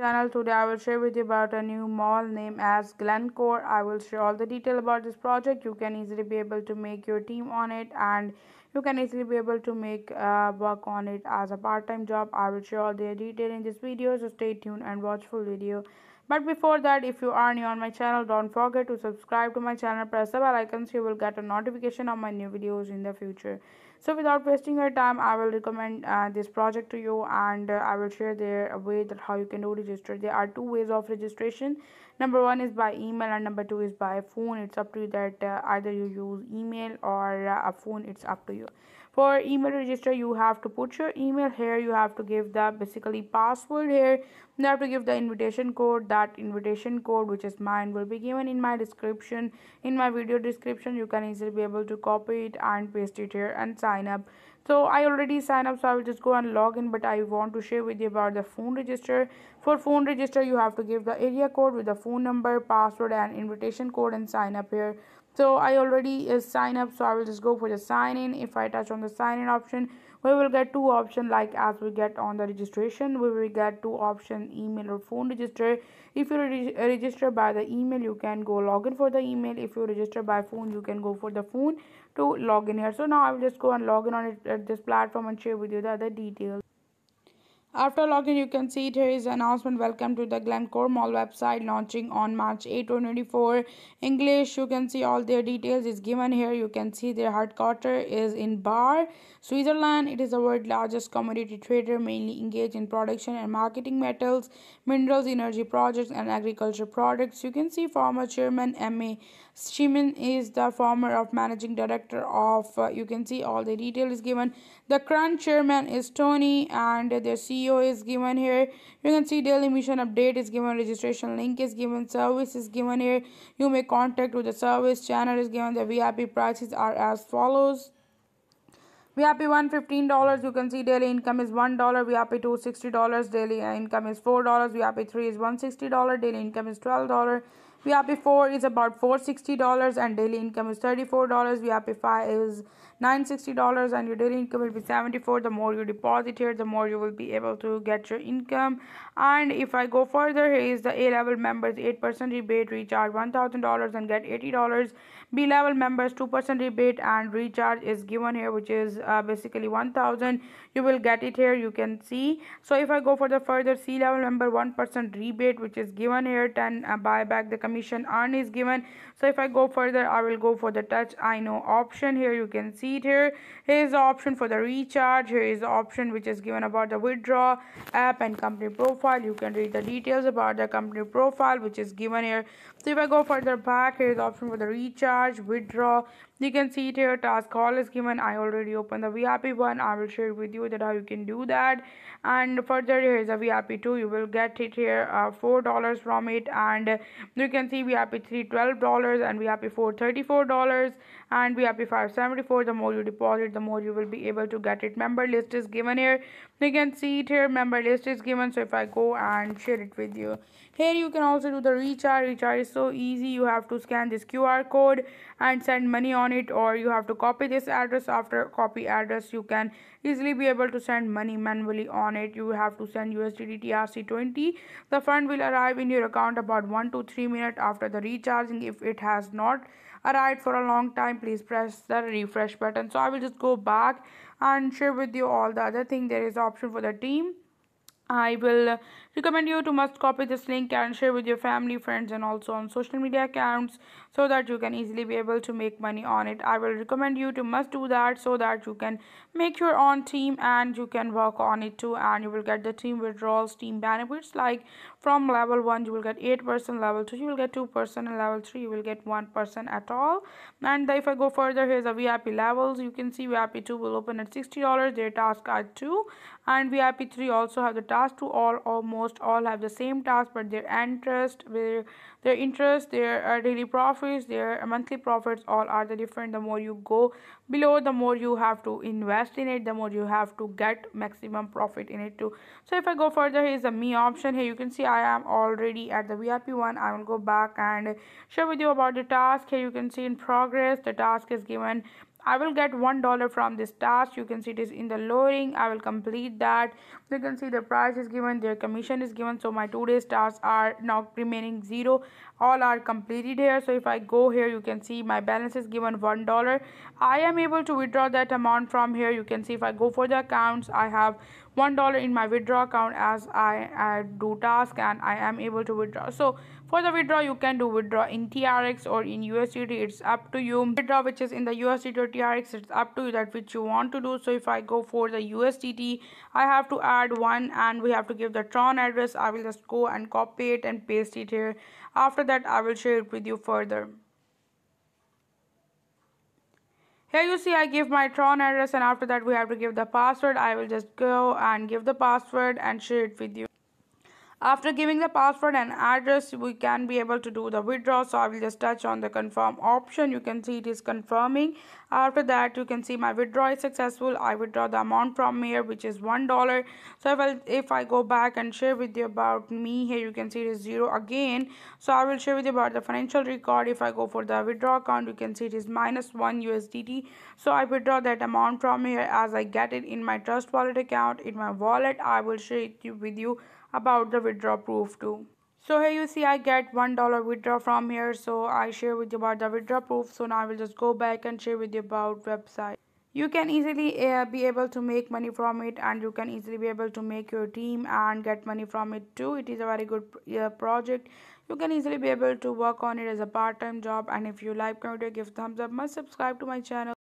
channel. Today i will share with you about a new mall named as glencore. I will share all the detail about this project. You can easily be able to make your team on it and you can easily be able to make uh, work on it as a part-time job. I will share all the detail in this video so stay tuned and watch full video but before that if you are new on my channel don't forget to subscribe to my channel. Press the bell icon so you will get a notification of my new videos in the future. So without wasting your time i will recommend uh, this project to you and uh, i will share the way that how you can do register. There are two ways of registration number one is by email and number two is by phone. It's up to you that uh, either you use email or uh, a phone. It's up to you. For email register you have to put your email here. You have to give the basically password here. You have to give the invitation code. That invitation code which is mine will be given in my description. In my video description you can easily be able to copy it and paste it here and sign up so i already signed up so i will just go and log in but i want to share with you about the phone register. For phone register you have to give the area code with the phone number password and invitation code and sign up here. So i already uh, sign up so i will just go for the sign in. If i touch on the sign in option we will get two options like as we get on the registration we will get two option email or phone register. If you re register by the email you can go login for the email. If you register by phone you can go for the phone to log in here so now i will just go and log in on it at this platform and share with you the other details after login, you can see here is announcement. Welcome to the Glencore Mall website launching on March 8, 2024. English, you can see all their details is given here. You can see their headquarters is in Baar, Switzerland. It is the world largest commodity trader, mainly engaged in production and marketing metals, minerals, energy projects, and agriculture products. You can see former chairman M.A. Shimin is the former of managing director of. Uh, you can see all the detail is given. The current chairman is Tony, and the CEO CEO is given here. You can see daily mission update is given, registration link is given, service is given here. You may contact with the service channel is given. The VIP prices are as follows. VIP one fifteen dollars. You can see daily income is one dollar. VIP two sixty dollars. Daily income is four dollars. VIP three is one sixty dollar. Daily income is twelve dollar. VIP 4 is about $460 and daily income is $34. VIP 5 is $960 and your daily income will be 74 The more you deposit here, the more you will be able to get your income. And if I go further, here is the A-level members 8% rebate, recharge $1,000 and get $80. B-level members 2% rebate and recharge is given here which is uh, basically 1000 You will get it here, you can see. So if I go for the further C-level member 1% rebate which is given here, 10 uh, buyback the commission earn is given. So if i go further i will go for the touch. I know option here. You can see it here. Here is the option for the recharge. Here is the option which is given about the withdraw app and company profile. You can read the details about the company profile which is given here. So if i go further back here is the option for the recharge withdraw you can see it here task call is given. I already opened the vip one. I will share with you that how you can do that. And further here is a vip 2 you will get it here uh, four dollars from it. And you can see vip 3 12 dollars and vip 4 34 dollars and vip 5 74 the more you deposit the more you will be able to get it. Member list is given here you can see it here. Member list is given so if i go and share it with you. Here you can also do the recharge. Recharge is so easy. You have to scan this qr code and send money on it or you have to copy this address. After copy address you can easily be able to send money manually on it. You have to send usdt trc20 the fund will arrive in your account about 1 to 3 minutes after the recharging. If it has not arrived for a long time please press the refresh button. So i will just go back and share with you all the other thing. There is option for the team I will recommend you to must copy this link and share with your family, friends and also on social media accounts so that you can easily be able to make money on it. I will recommend you to must do that so that you can make your own team and you can work on it too and you will get the team withdrawals, team benefits like from level 1 you will get 8%, level 2 you will get 2% and level 3 you will get 1% at all. And if I go further here's a VIP levels you can see VIP 2 will open at $60 their task are 2 and VIP 3 also have the task to all almost all have the same task but their interest their their interest their uh, daily profits their monthly profits all are the different. The more you go below the more you have to invest in it the more you have to get maximum profit in it too. So if i go further here is the me option. Here you can see i am already at the vip one. I will go back and share with you about the task. Here you can see in progress the task is given I will get one dollar from this task. You can see it is in the loading. I will complete that. You can see the price is given, their commission is given. So my two days tasks are now remaining zero. All are completed here. So if I go here, you can see my balance is given one dollar. I am able to withdraw that amount from here. You can see if I go for the accounts, I have one dollar in my withdraw account as I, I do task and I am able to withdraw. So for the withdraw, you can do withdraw in TRX or in USDT. It's up to you. Withdraw which is in the USDT It's up to you that which you want to do. So if I go for the USDT, I have to add one and we have to give the Tron address. I will just go and copy it and paste it here. After that, I will share it with you further. Here you see I give my Tron address and after that we have to give the password. I will just go and give the password and share it with you. After giving the password and address, we can be able to do the withdraw. So I will just touch on the confirm option. You can see it is confirming. After that, you can see my withdraw is successful. I withdraw the amount from here, which is $1. So if I, if I go back and share with you about me here, you can see it is zero again. So I will share with you about the financial record. If I go for the withdraw account, you can see it is minus one USDT. So I withdraw that amount from here as I get it in my trust wallet account. In my wallet, I will share it with you about the withdraw proof too. So here you see i get one dollar withdraw from here. So i share with you about the withdraw proof. So now i will just go back and share with you about website. You can easily uh, be able to make money from it and you can easily be able to make your team and get money from it too. It is a very good uh, project. You can easily be able to work on it as a part-time job. And if you like my video give thumbs up. Must subscribe to my channel